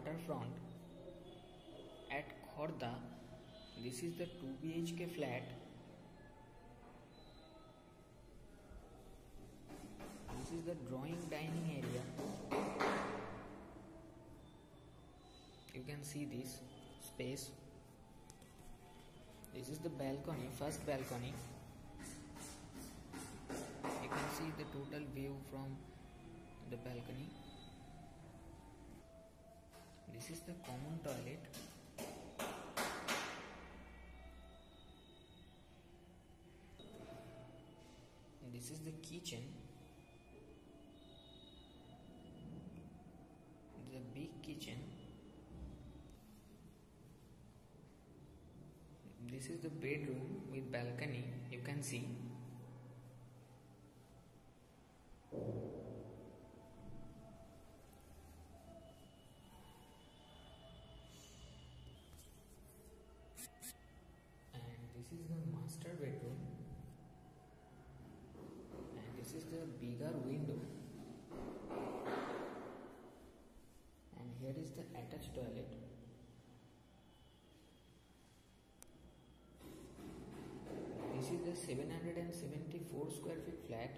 waterfront at Khardah. This is the 2 BHK flat. This is the drawing dining area. You can see this space. This is the balcony, first balcony. You can see the total view from the balcony. This is the common toilet. This is the kitchen. The big kitchen. This is the bedroom with balcony. You can see. Master bedroom. And this is the bigger window. And here is the attached toilet. This is the 774 square feet flat.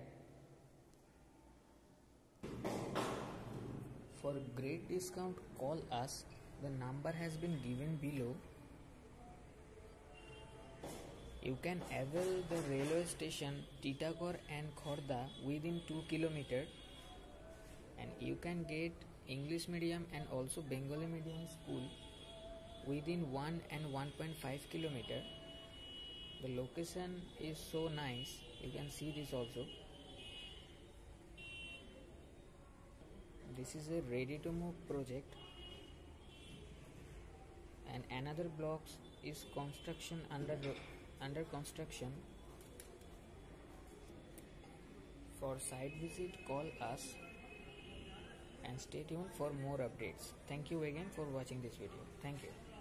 For great discount call us. The number has been given below you can avail the railway station Titagarh and Khardah within 2 km and you can get English medium and also Bengali medium school within 1 and 1.5 km. The location is so nice. You can see this also. This is a ready to move project and another blocks is construction under under construction. For site visit, call us and stay tuned for more updates. Thank you again for watching this video. Thank you.